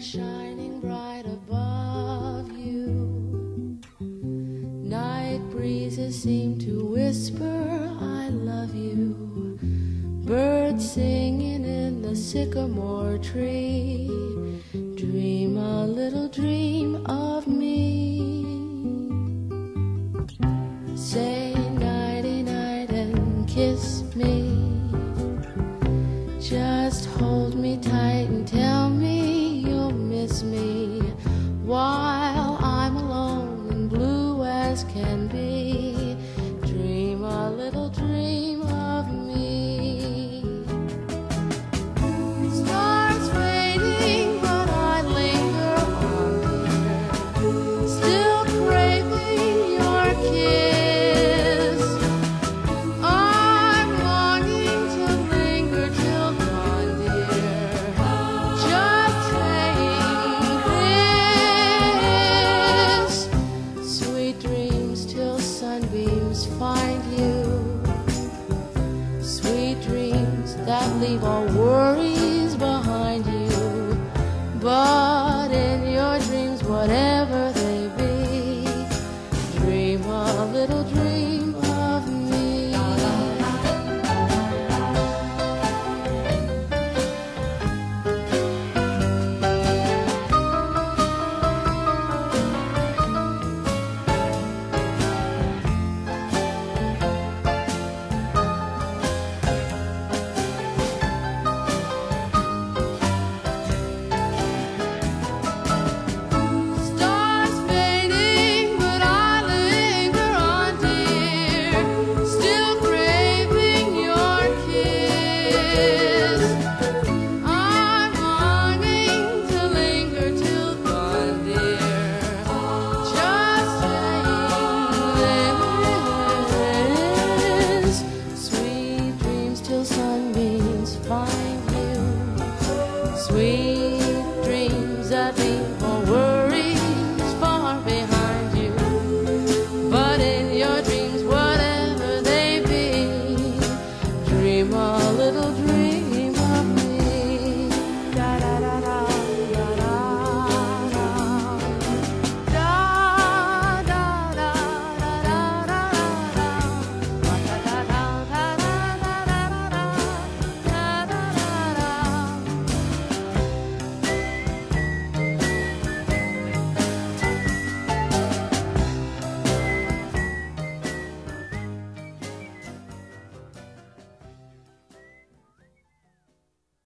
shining bright above you. Night breezes seem to whisper, I love you. Birds singing in the sycamore tree. Dream a little dream of me. Say nighty night and kiss me. Just hold me tight and tell me. While Sweet dreams that leave all worries behind you. But